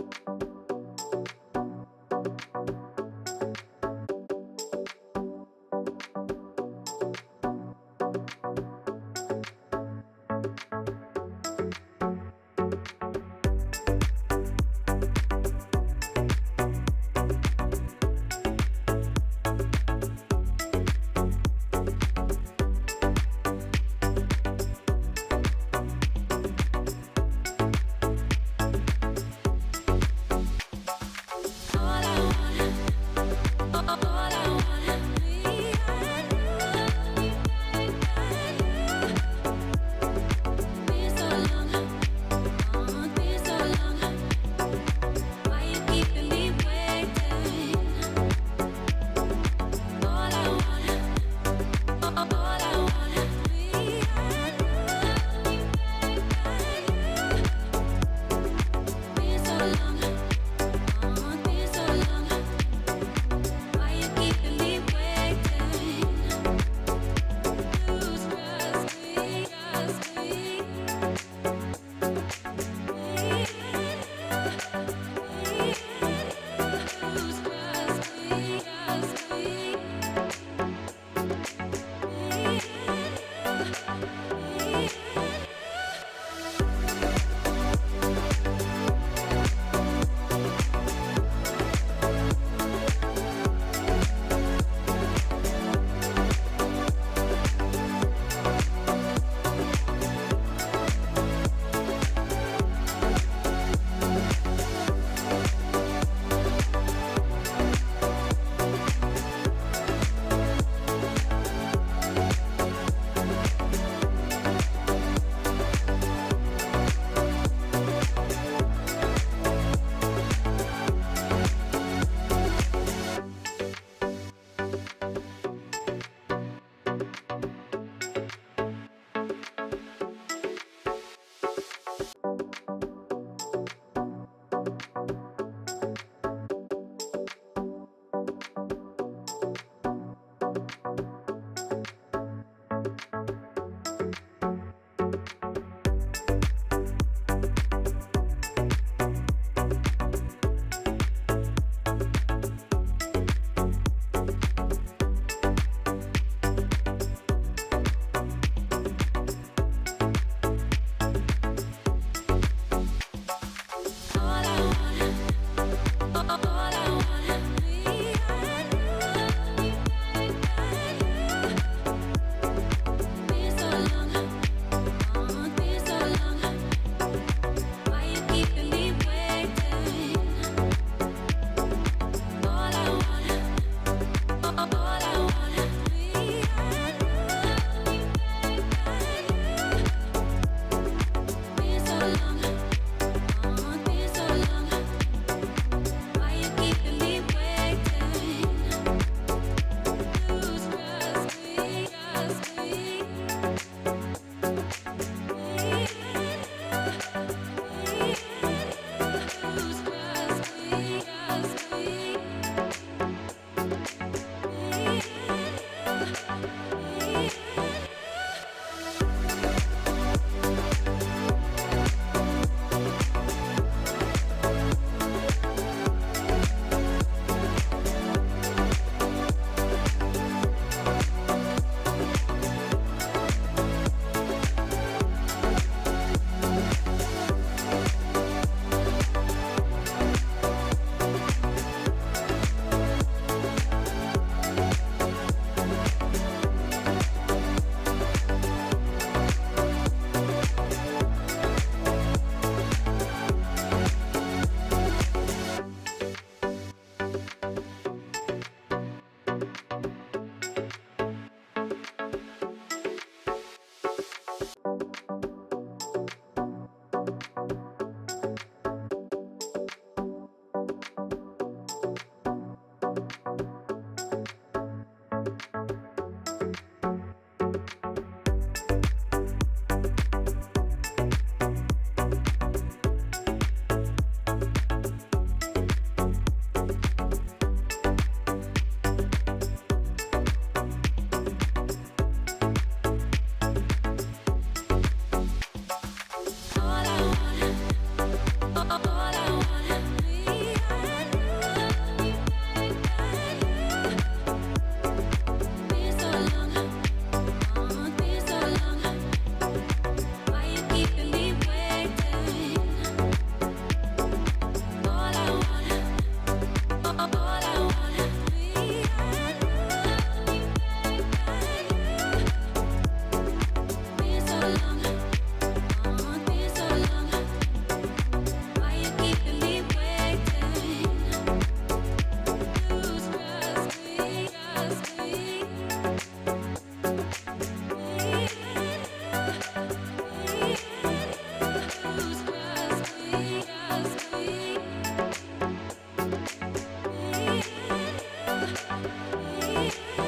Thank you. Thank